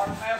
watermelon?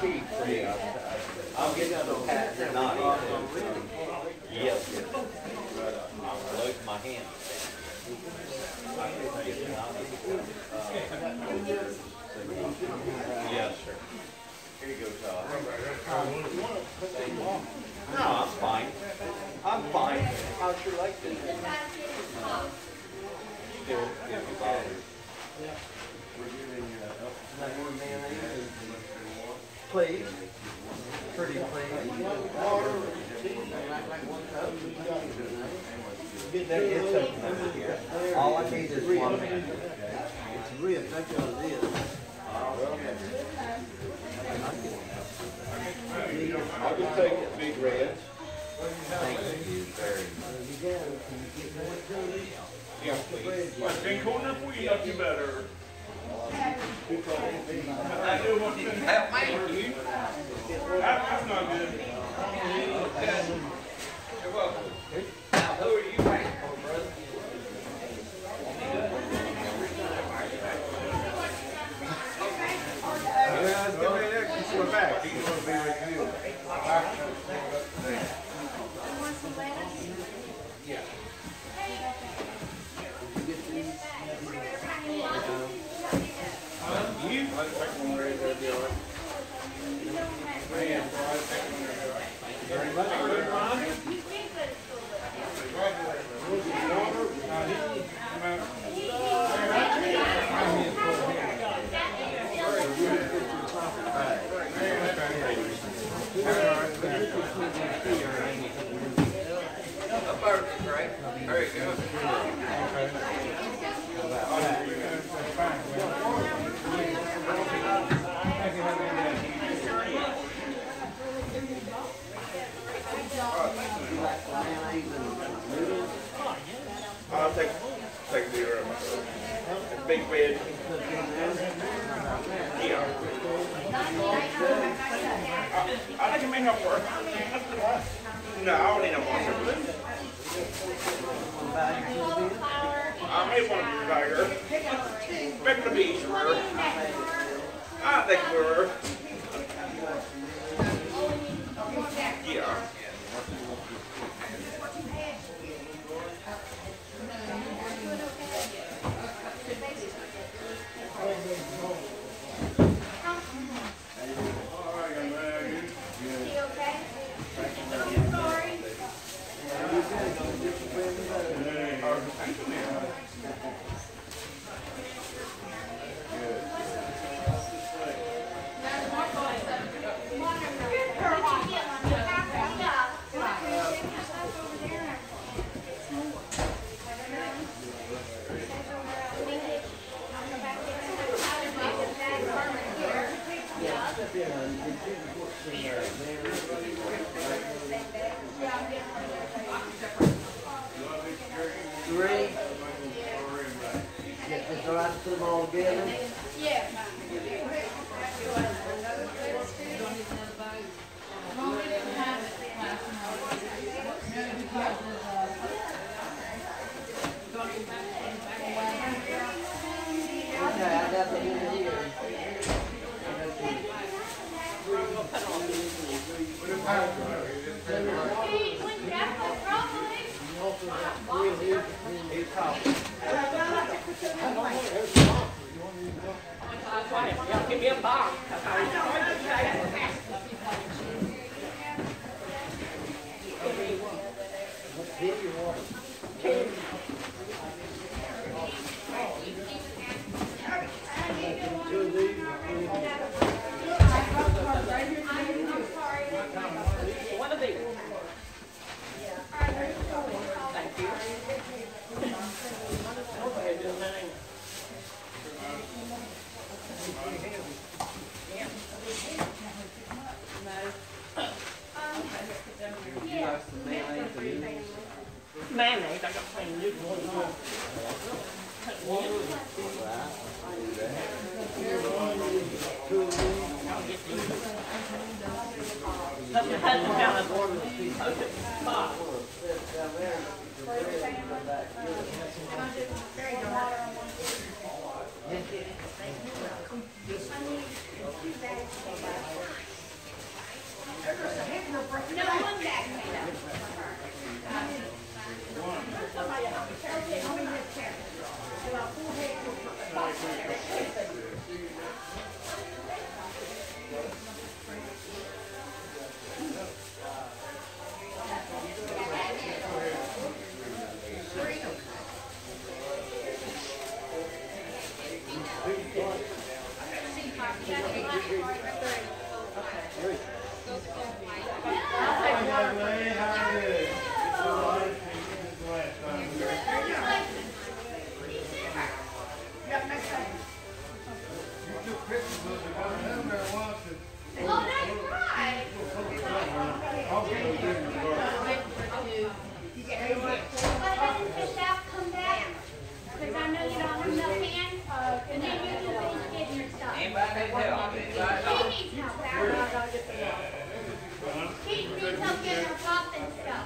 for you. I'm getting so pat and naughty. Yes. I'm loading my hand. Yes, sir. Here you go, Todd. No, I'm fine. I'm fine. How's your leg been? Still, still Yeah. We're giving you a please. Pretty please. It's open. All I need is one man. It's real, that's what it is. I'll just take the big red. Thank you very much. Yeah, please. Well, it's been cool enough for you better. Help me. That's not good. tiger. Back to the beach.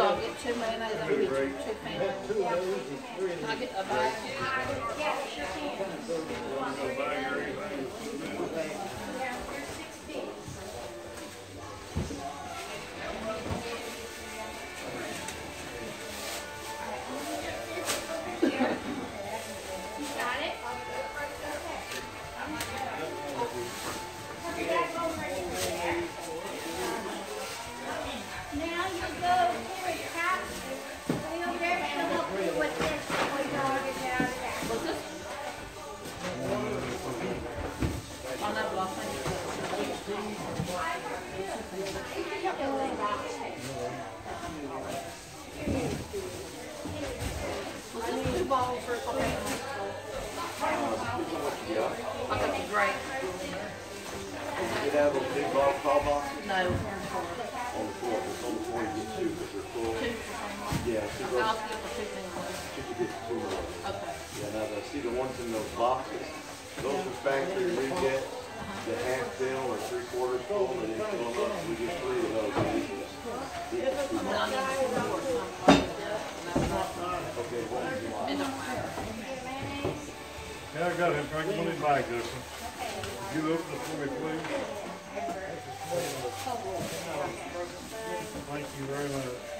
so I'll get two mayonnaise on each, two families. Can I get a bag? Yeah, sure can. see the ones in those boxes? Those are factory, we get the half fill or three quarters full, and then fill them up. We get three of those. Okay, what would you like? Yeah, I got him. Frank, let in, by, this one. You open it for me, please. Thank you very much.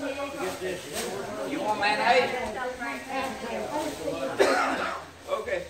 You want mayonnaise? Okay.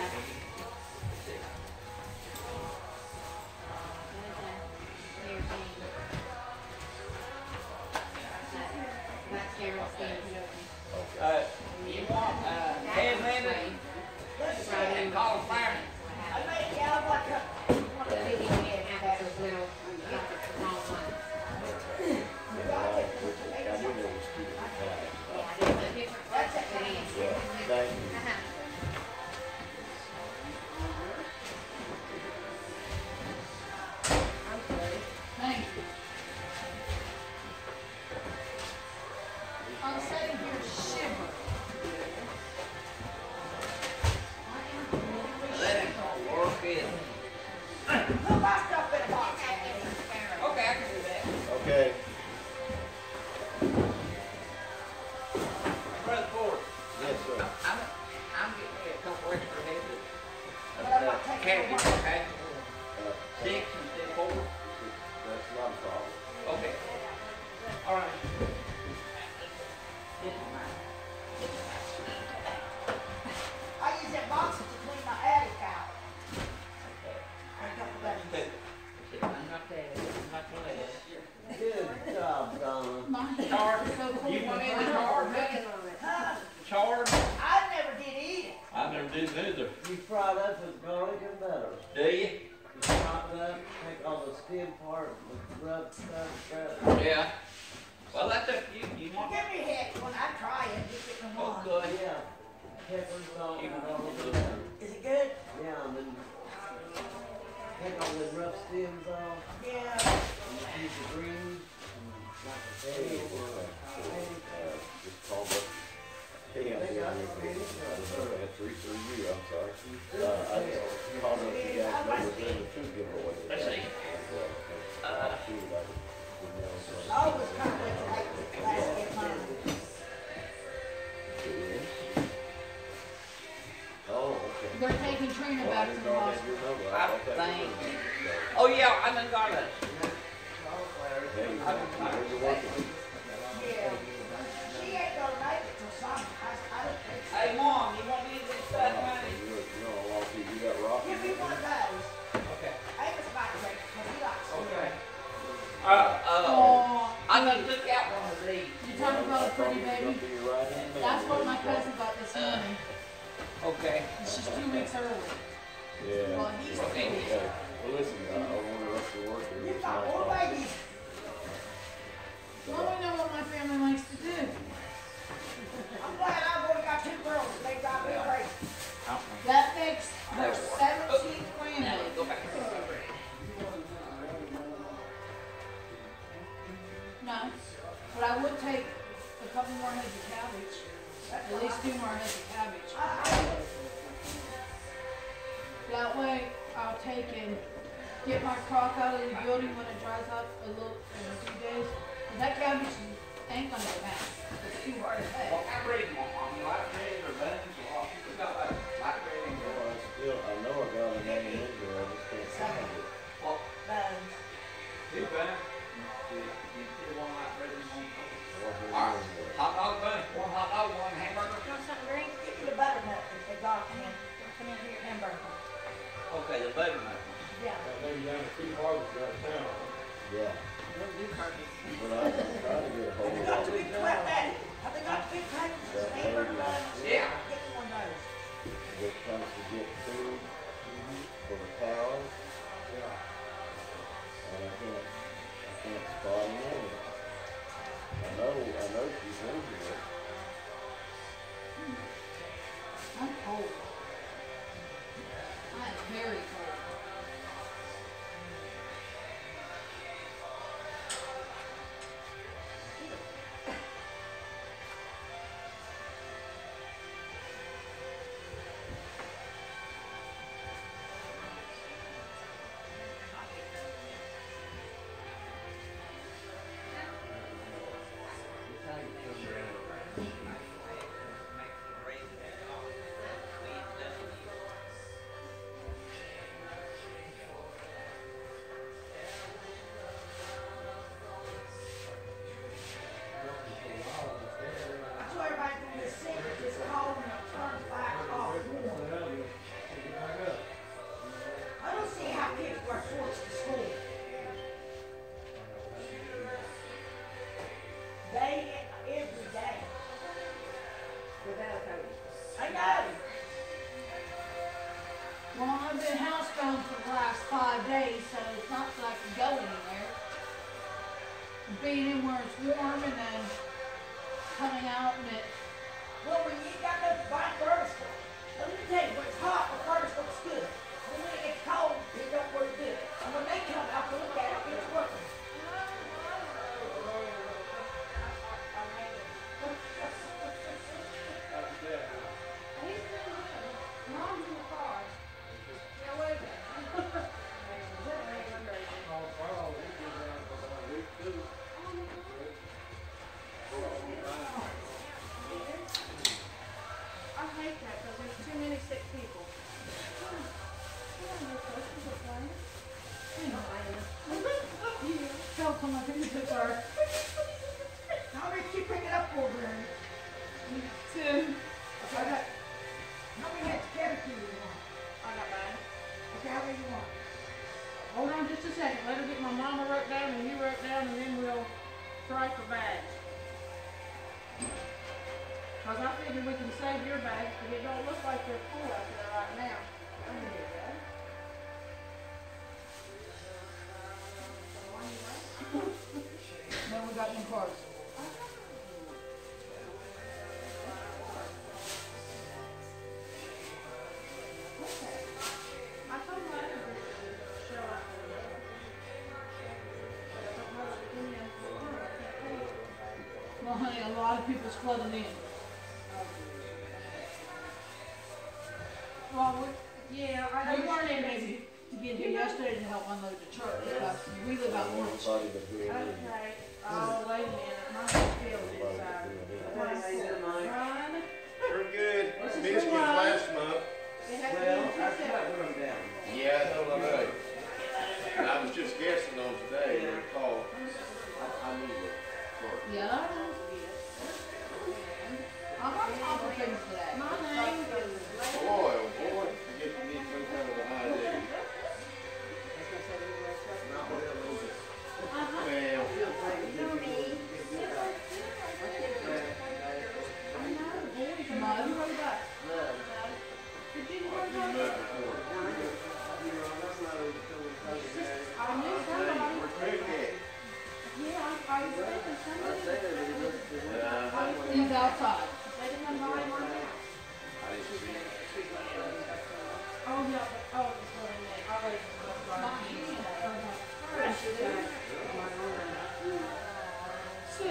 I've Tell someone who took her. How many you pick it up over Barry? Two. I got, how many heads caterpillar you want? I got mine. Okay, how many you want? Hold on just a second. Let her get my mama wrote down and you wrote down and then we'll try for bags. Cause I figure we can save your bags, but it don't look like they're full out there right now. I mean, it does. Then we got some cards. I told my other group to show up. But I don't know if it's in there. I can't pay it. Well, honey, a lot of people's flooding in.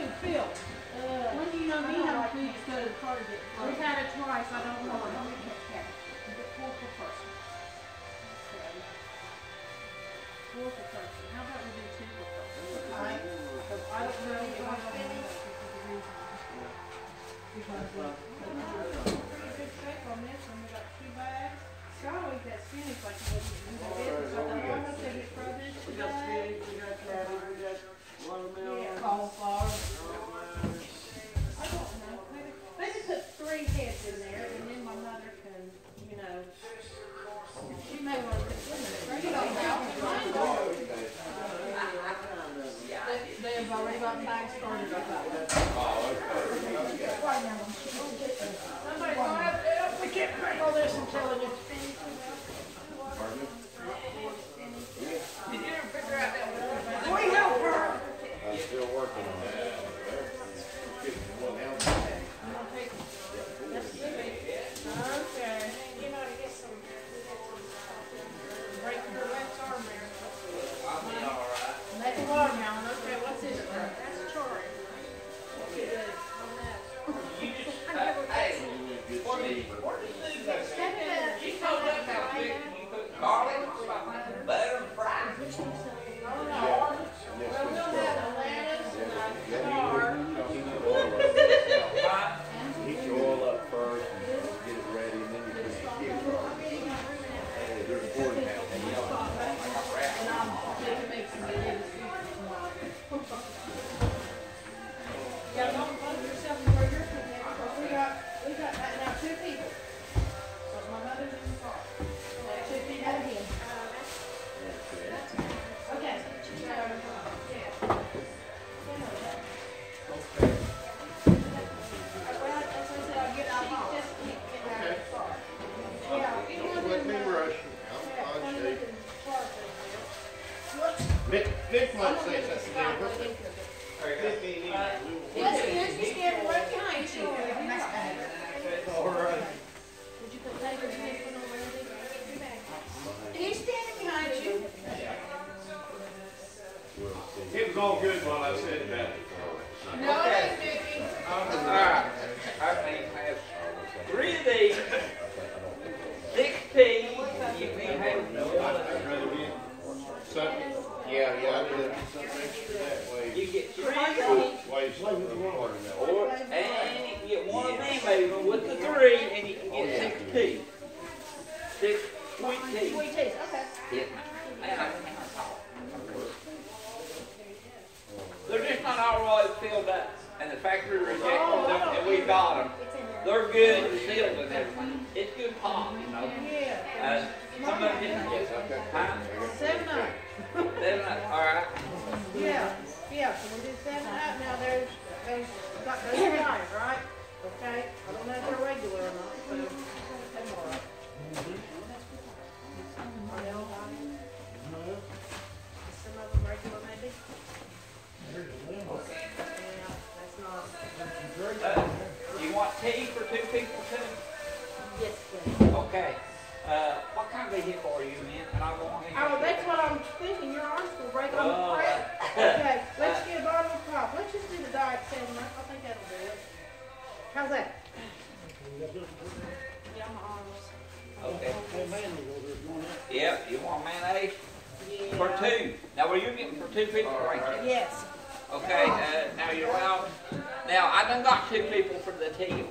Sue, Phil, when do you know me how to please go to the party? We've had it twice, I don't know. How many kids have it? It four per person? Four per person, how about we do two per person? I, I don't know, I don't know. Because, uh, pretty good shape on this, and we got two bags. Scott always got like he wasn't business, I it We got spinach, we got cabbage, we got watermelon. Cauliflower. I don't know, maybe, maybe put three heads in there, and then my mother can, you know, she may want to put them. Bring it on out. They, they've already got bags started up that way. Somebody go out there, we can't bring all this until it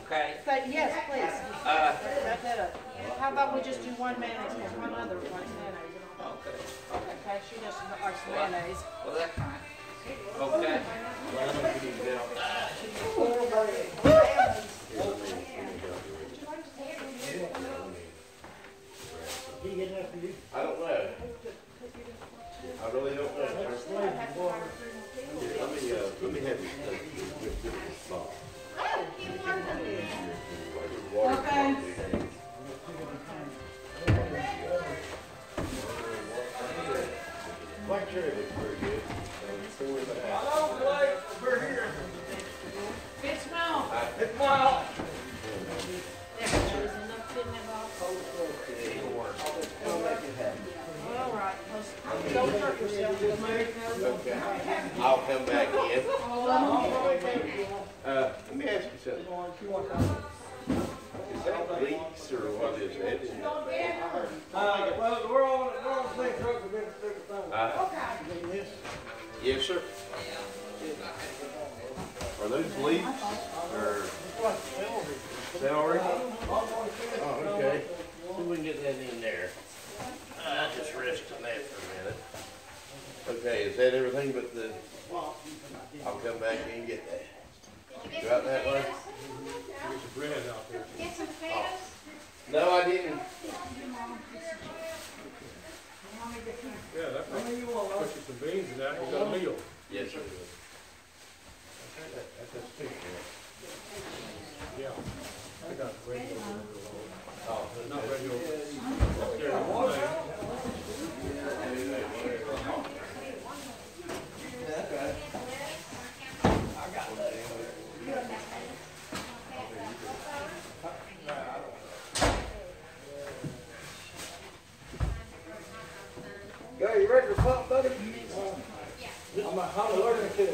okay? Say, yes, please. Uh, Wrap that up. How about we just do one mayonnaise and one other one mayonnaise? okay. Okay, she just likes mayonnaise. Well, that's fine. Okay. I don't know. I really don't know. Okay. Black cherry looks pretty good. Four and a half. Hello, Blake, we're here. Good smell. It's mild. There, there's enough in that bottle. All right, don't hurt yourself. You'll make it go. Okay. I'll come back in. Uh, let me ask you something. Is that leaks or what is it? Uh, well, we're on, we're on the same truck, we're gonna stick a thumb. Uh, yes, sir. Are those leaks or celery? Oh, okay. See if we can get that in there. Uh, just rest on that for a minute. Okay, is that everything but the, I'll come back and get that. Go out that way? Get the bread out there. Get some potatoes? No, I didn't. Yeah, that makes, put you some beans in that, you got a meal. Yes, sir. That's a stick Yeah. I got regular. Oh, Not regular. There, ready to pump, buddy? I'm, I'm allergic to the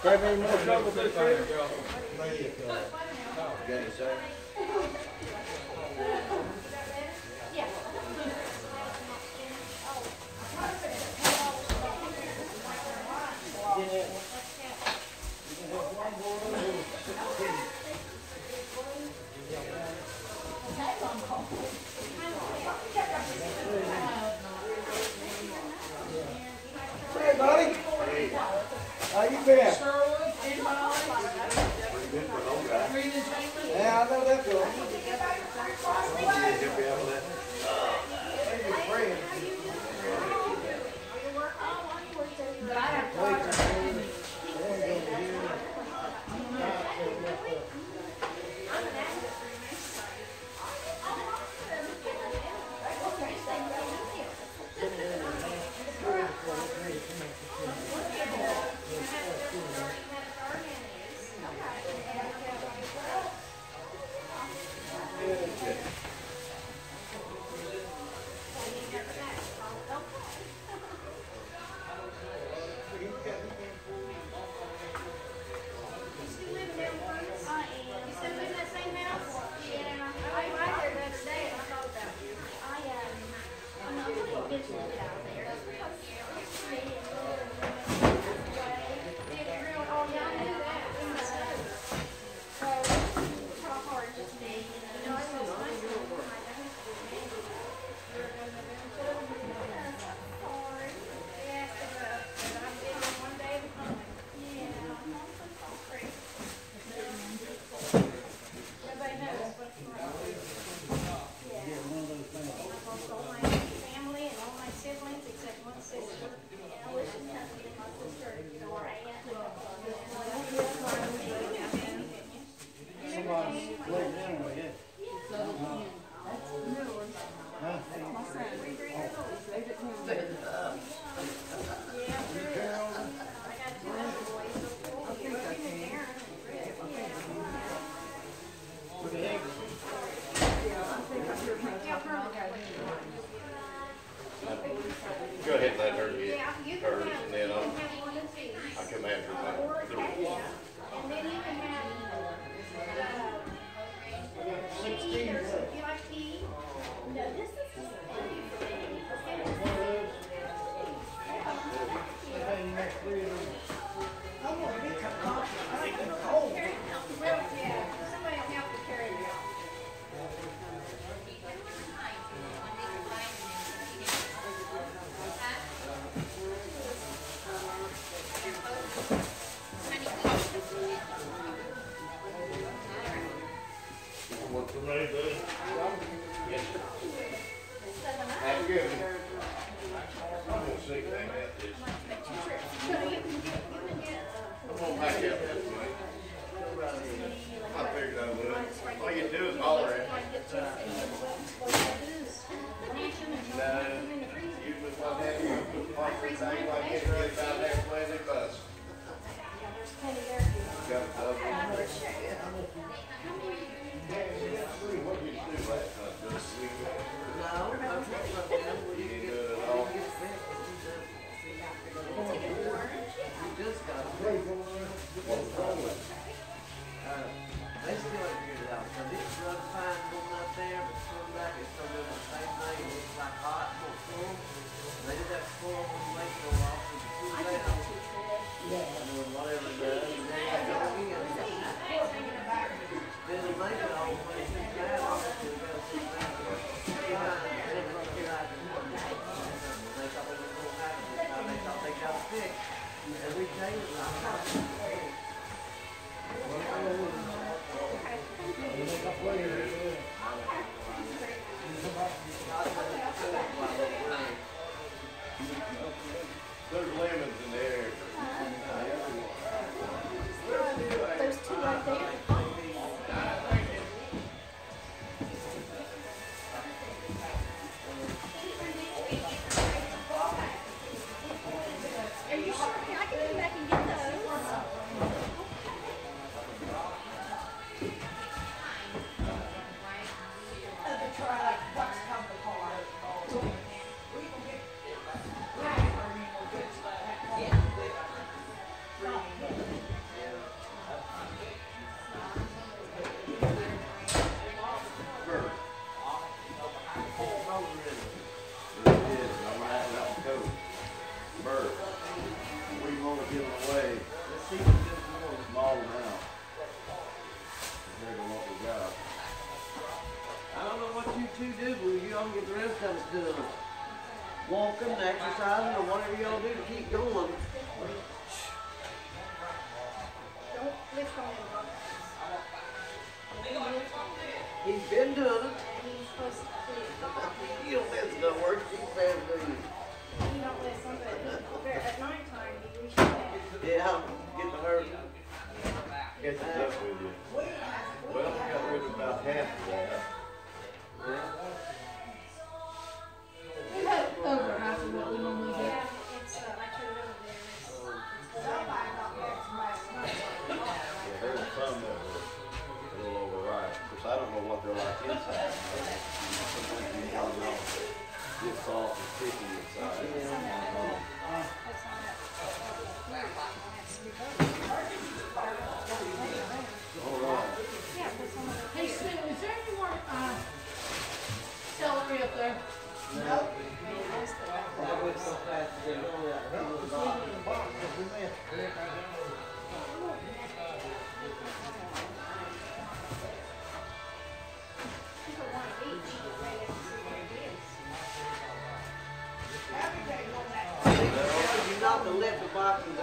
Grab any more trouble, Thank this you. year? Got it, sir? Hey, buddy. How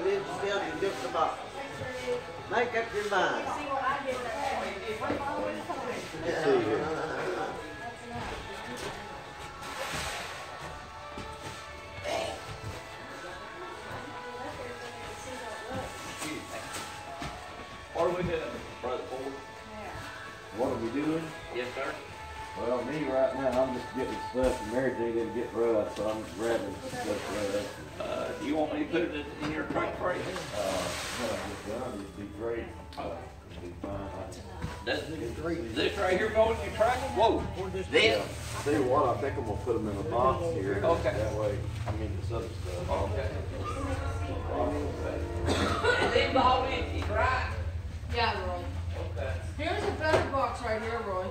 in just about. Make up your mind. What are we doing? Brother Ford? What are we doing? Yes, sir. Well, me right now, I'm just getting stuff. Mary J didn't get rough, so I'm grabbing stuff right. You want me to put it in your truck for you? Uh, no, I done, it'd be great. Okay. It'd be fine. This, this right here going in your truck? Whoa. This? Yeah. Tell you what, I think I'm gonna put them in a box here. Okay. That way, I mean, this other stuff. Okay. Leave the whole right? Yeah, Roy. Okay. Here's a better box right here, Roy.